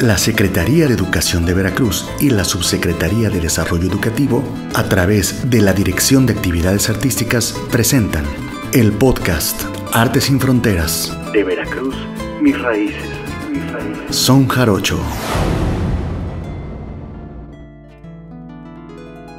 La Secretaría de Educación de Veracruz y la Subsecretaría de Desarrollo Educativo, a través de la Dirección de Actividades Artísticas, presentan el podcast Artes sin Fronteras. De Veracruz, mis raíces. Mis raíces. Son Jarocho.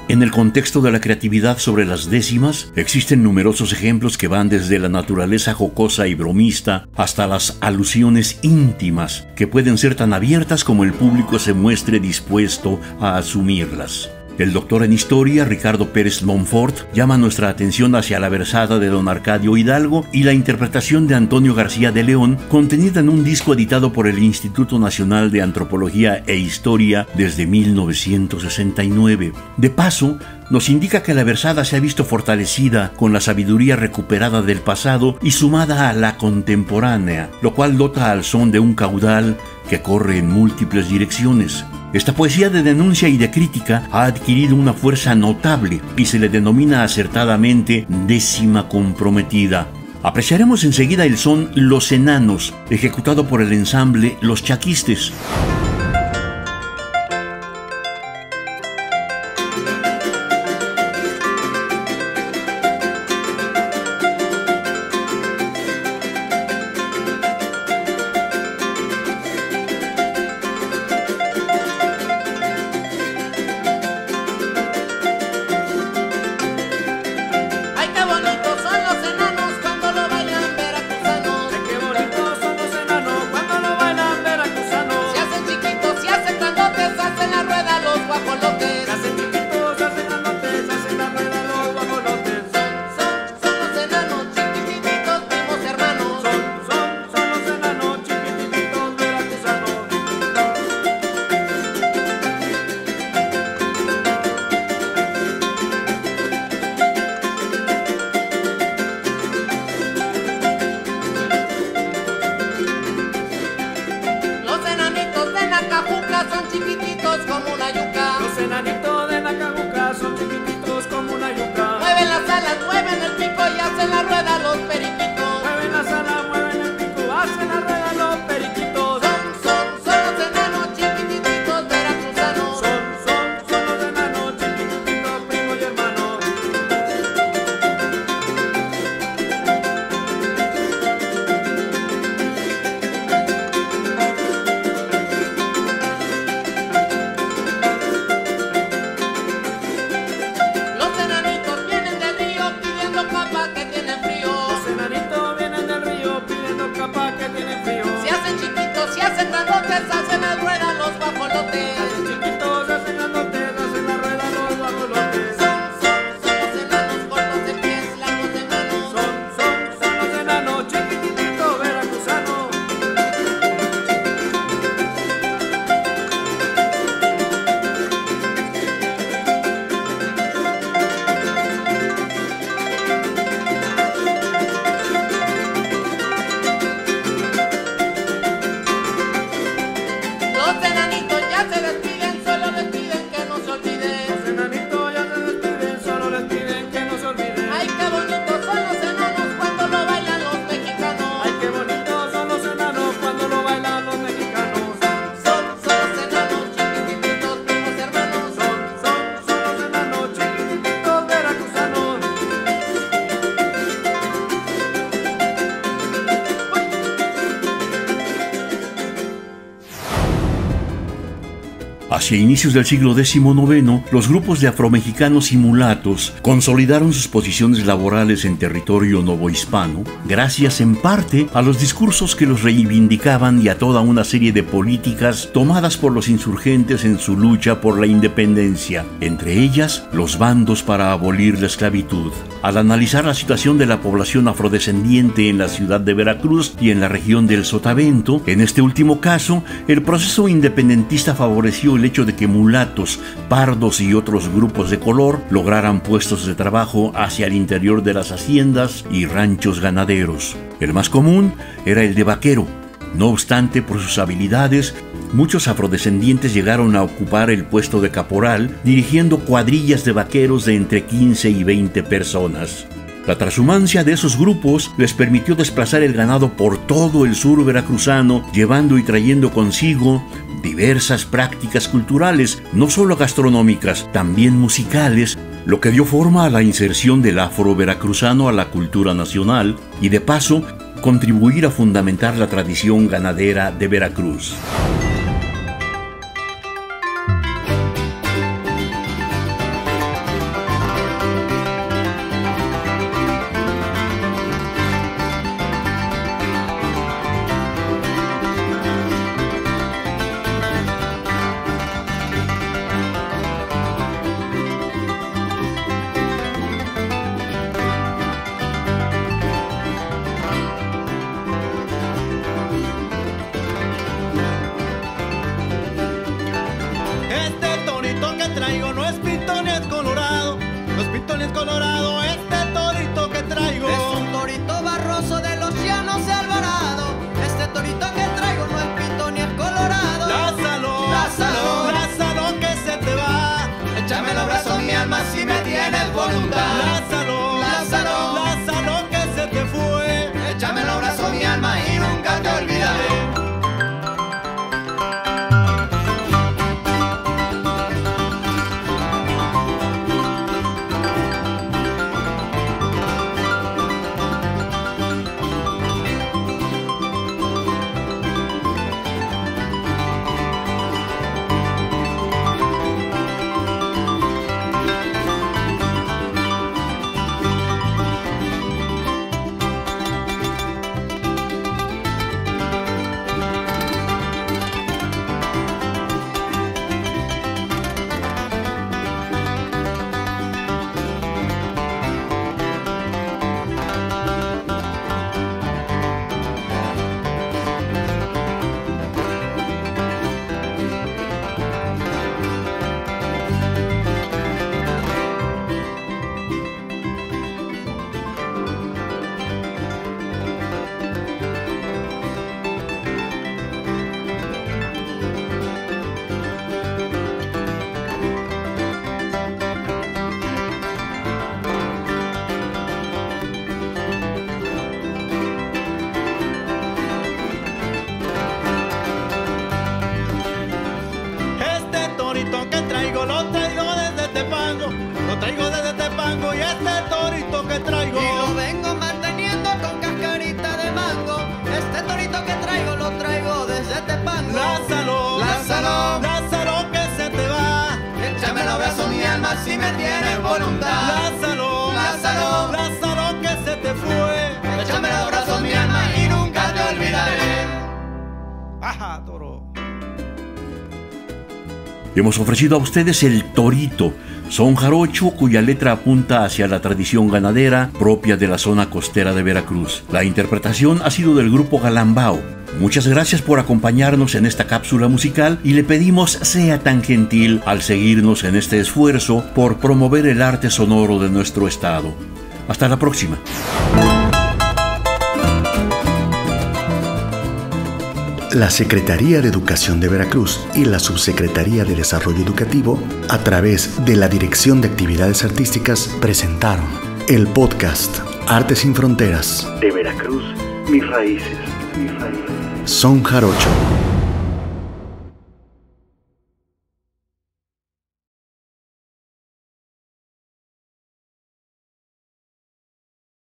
En el contexto de la creatividad sobre las décimas, existen numerosos ejemplos que van desde la naturaleza jocosa y bromista hasta las alusiones íntimas, que pueden ser tan abiertas como el público se muestre dispuesto a asumirlas. El doctor en historia, Ricardo Pérez Monfort, llama nuestra atención hacia la versada de don Arcadio Hidalgo y la interpretación de Antonio García de León, contenida en un disco editado por el Instituto Nacional de Antropología e Historia desde 1969. De paso, nos indica que la versada se ha visto fortalecida con la sabiduría recuperada del pasado y sumada a la contemporánea, lo cual dota al son de un caudal que corre en múltiples direcciones. Esta poesía de denuncia y de crítica ha adquirido una fuerza notable y se le denomina acertadamente décima comprometida. Apreciaremos enseguida el son Los Enanos, ejecutado por el ensamble Los Chaquistes. Yeah. Hacia inicios del siglo XIX, los grupos de afromexicanos y mulatos consolidaron sus posiciones laborales en territorio novohispano, gracias en parte a los discursos que los reivindicaban y a toda una serie de políticas tomadas por los insurgentes en su lucha por la independencia, entre ellas los bandos para abolir la esclavitud. Al analizar la situación de la población afrodescendiente en la ciudad de Veracruz y en la región del Sotavento, en este último caso, el proceso independentista favoreció el hecho de que mulatos, pardos y otros grupos de color lograran puestos de trabajo hacia el interior de las haciendas y ranchos ganaderos. El más común era el de vaquero. No obstante, por sus habilidades, muchos afrodescendientes llegaron a ocupar el puesto de caporal, dirigiendo cuadrillas de vaqueros de entre 15 y 20 personas. La transhumancia de esos grupos les permitió desplazar el ganado por todo el sur veracruzano, llevando y trayendo consigo diversas prácticas culturales, no solo gastronómicas, también musicales, lo que dio forma a la inserción del afro veracruzano a la cultura nacional y de paso contribuir a fundamentar la tradición ganadera de Veracruz. Colorado, este Toro. Hemos ofrecido a ustedes el torito, son jarocho cuya letra apunta hacia la tradición ganadera propia de la zona costera de Veracruz. La interpretación ha sido del grupo Galambao. Muchas gracias por acompañarnos en esta cápsula musical y le pedimos sea tan gentil al seguirnos en este esfuerzo por promover el arte sonoro de nuestro estado. Hasta la próxima. La Secretaría de Educación de Veracruz y la Subsecretaría de Desarrollo Educativo, a través de la Dirección de Actividades Artísticas, presentaron el podcast Artes sin Fronteras. De Veracruz, mis raíces, mis raíces. Son Jarocho.